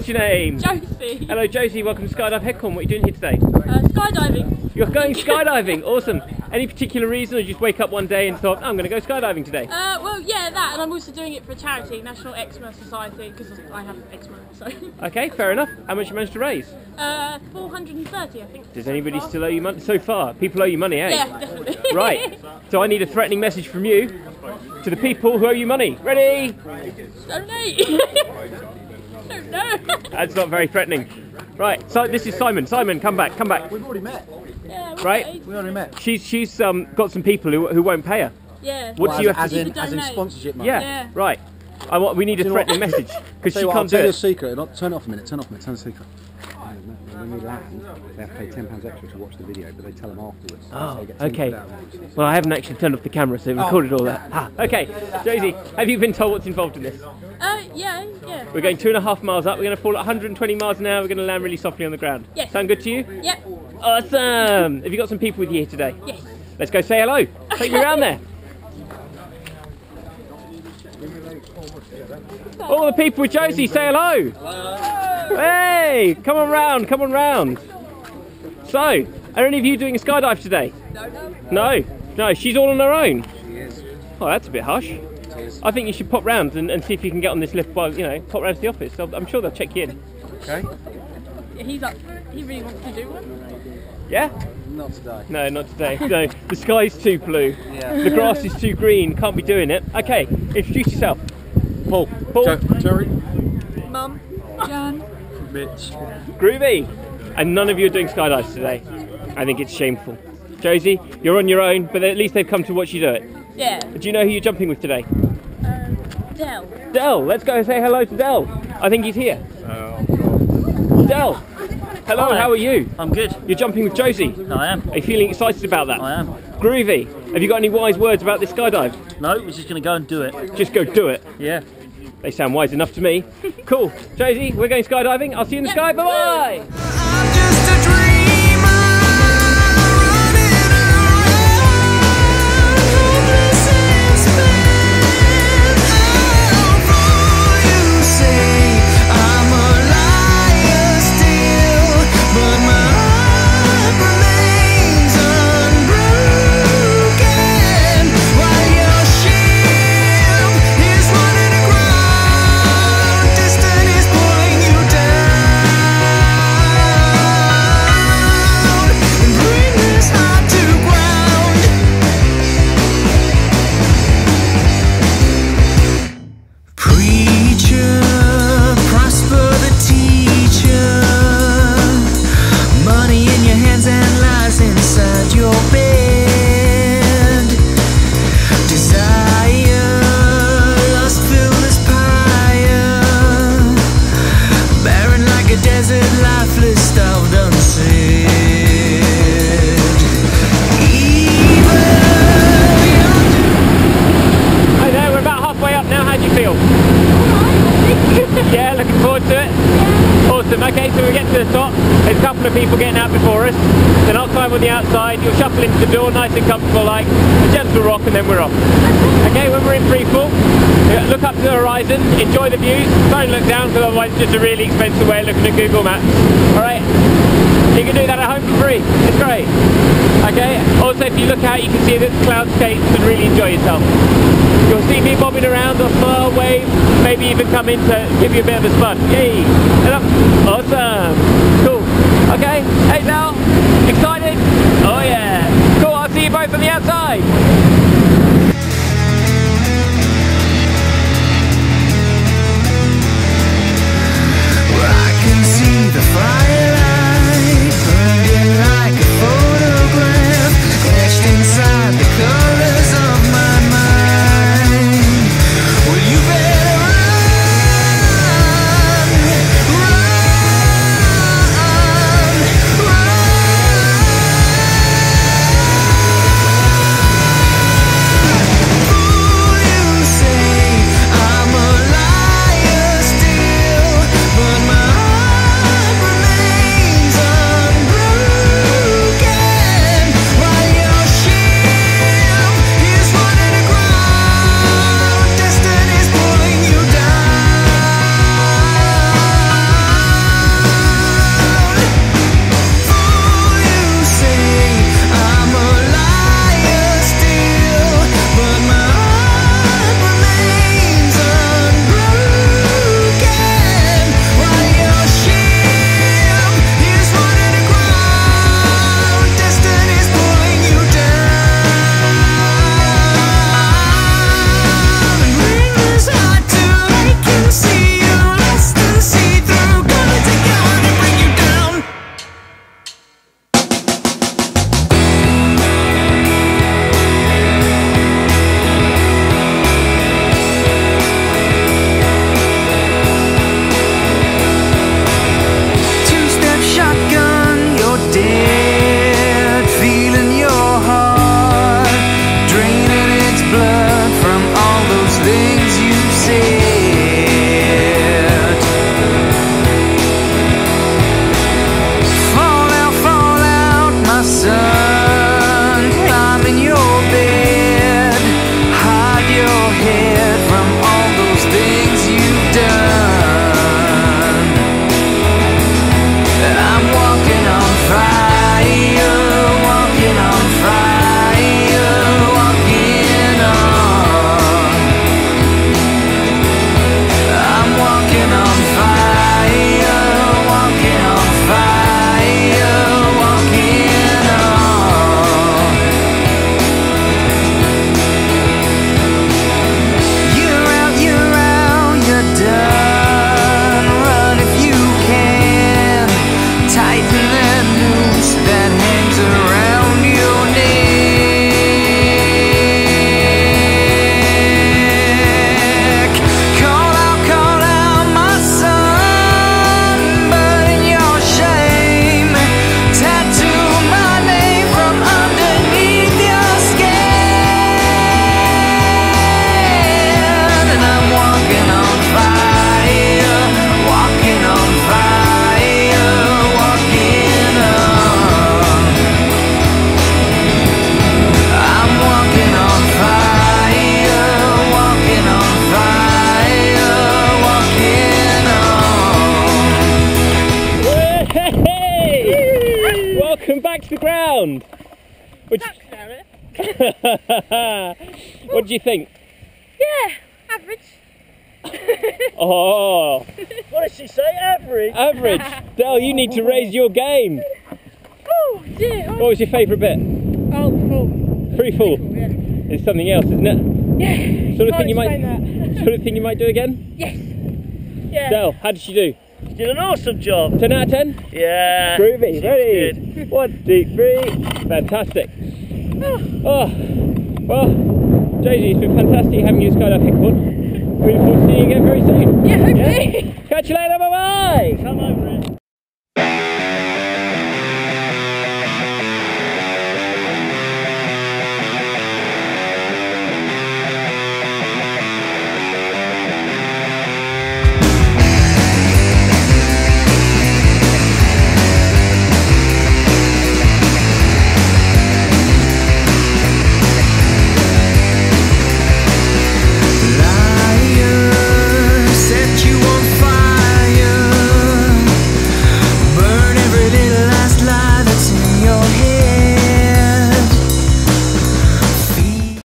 your name? Josie. Hello, Josie. Welcome to Skydive Headcorn. What are you doing here today? Uh, skydiving. You're going skydiving. Awesome. Any particular reason, or you just wake up one day and thought, oh, I'm going to go skydiving today? Uh, well, yeah, that, and I'm also doing it for a charity, National Eczema Society, because I have eczema. So, Okay, fair enough. How much you managed to raise? uh, 430, I think. Does anybody still owe you money? So far, people owe you money, eh? Yeah, definitely. Right. So I need a threatening message from you to the people who owe you money. Ready? Donate. Don't. That's not very threatening. Right. So this is Simon. Simon, come back. Come back. We've already met. Yeah, we're Right. We already met. She's she's um got some people who, who won't pay her. Yeah. What Well, do you as, have as to? in, as in donate. sponsorship money. Yeah. Yeah. Right. I want. We need a Do you threatening message because Tell she you what, I'll can't do tell you a it. secret. Not, turn it off a minute. Turn it off a minute. Turn off a secret. When we land, they have to pay ten pounds extra to watch the video, but they tell them afterwards. Oh, So get okay. quid out of it. Well, I haven't actually turned off the camera, so we recorded all that. Ah, okay. Josie, have you been told what's involved in this? Uh, yeah, yeah. We're going two and a half miles up. We're going to fall at 120 miles an hour. We're going to land really softly on the ground. Yes. Sound good to you? Yep. Awesome. Have you got some people with you here today? Yes. Let's go say hello. Take me around there. All the people with Josie, say hello. Hey, come on round, come on round. So, are any of you doing a skydive today? No. No? No, no, she's all on her own. She is. Oh, that's a bit harsh. I think you should pop round and, and see if you can get on this lift by, you know, pop round to the office. I'm I'm sure they'll check you in. Okay. He's up. He really wants to do one. Yeah? Not today. No, not today. No, the sky's too blue. Yeah. The grass is too green. Can't be doing it. Okay, introduce yourself. Paul. Paul. Terry. Mum. Jan. Mitch. Groovy. And none of you are doing skydives today. I think it's shameful. Josie, you're on your own, but at least they've come to watch you do it. Yeah. Do you know who you're jumping with today? Uh, Del. Del. Let's go say hello to Del. I think he's here. Del. Hello, Hi. how are you? I'm good. You're jumping with Josie. I am. Are you feeling excited about that? I am. Groovy. Have you got any wise words about this skydive? No, we're just going to go and do it. Just go do it. Yeah. They sound wise enough to me. Cool. Josie, we're going skydiving. I'll see you in the sky. Bye bye. People getting out before us. Then I'll climb on the outside. You'll shuffle into the door, nice and comfortable, like a gentle rock, and then we're off. Okay, when we're in free fall, look up to the horizon, enjoy the views. Don't look down, because otherwise it's just a really expensive way of looking at Google Maps. All right. You can do that at home for free. It's great. Okay. Also, if you look out, you can see the cloudscapes and really enjoy yourself. You'll see me bobbing around or far wave, maybe even come in to give you a bit of a spun. Yay! Awesome. Cool. Okay. Hey now. Excited? Oh yeah. Cool. I'll see you both on the outside. what do you think? Yeah, average. Oh, What did she say? Average. average. Dale, you need to raise your game. Oh dear. Oh. What was your favourite bit? Oh, full. Free fall. Yeah. It's something else, isn't it? Yeah. Sort of thing you might. explain Sort of thing you might do again. Yes. Yeah. Dale, how did she do? She did an awesome job. 10 out of 10? Yeah. Groovy. Ready? good. One, two, three. Fantastic. Oh, oh. Well, Josie, it's been fantastic having you at Skydive Headcorn. We look forward to seeing you again very soon. Yeah, hopefully. Catch you later. Bye bye. Come over here.